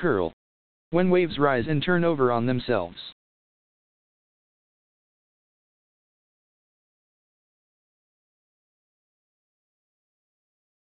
Curl. When waves rise and turn over on themselves.